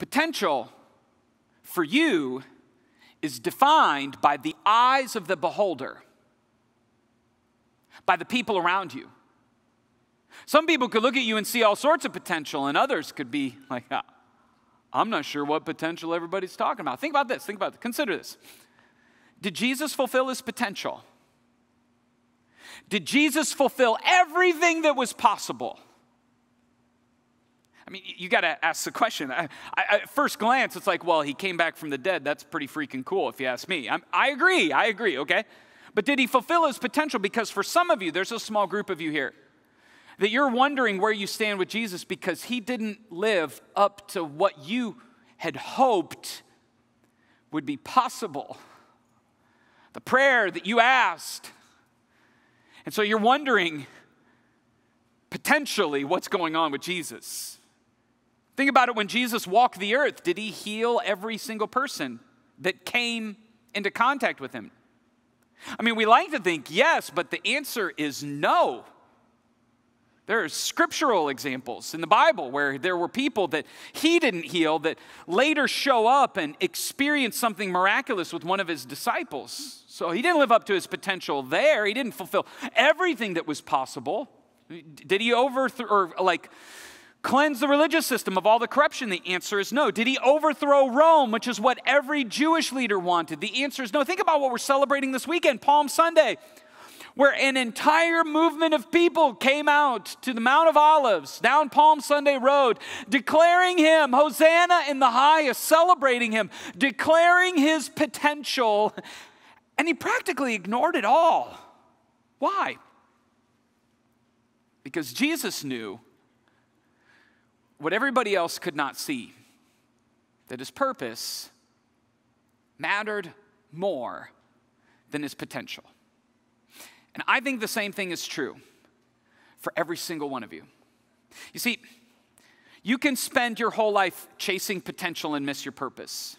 Potential for you is defined by the eyes of the beholder, by the people around you. Some people could look at you and see all sorts of potential, and others could be like, ah, I'm not sure what potential everybody's talking about. Think about this. Think about this. Consider this. Did Jesus fulfill his potential? Did Jesus fulfill everything that was possible? I mean, you got to ask the question. I, I, at first glance, it's like, well, he came back from the dead. That's pretty freaking cool, if you ask me. I'm, I agree. I agree, okay? But did he fulfill his potential? Because for some of you, there's a small group of you here that you're wondering where you stand with Jesus because he didn't live up to what you had hoped would be possible. The prayer that you asked. And so you're wondering potentially what's going on with Jesus. Think about it when Jesus walked the earth, did he heal every single person that came into contact with him? I mean, we like to think yes, but the answer is no. There are scriptural examples in the Bible where there were people that he didn't heal that later show up and experience something miraculous with one of his disciples. So he didn't live up to his potential there. He didn't fulfill everything that was possible. Did he overthrow or like cleanse the religious system of all the corruption? The answer is no. Did he overthrow Rome, which is what every Jewish leader wanted? The answer is no. Think about what we're celebrating this weekend, Palm Sunday where an entire movement of people came out to the Mount of Olives down Palm Sunday Road, declaring him, Hosanna in the highest, celebrating him, declaring his potential. And he practically ignored it all. Why? Because Jesus knew what everybody else could not see that his purpose mattered more than his potential. And I think the same thing is true for every single one of you. You see, you can spend your whole life chasing potential and miss your purpose.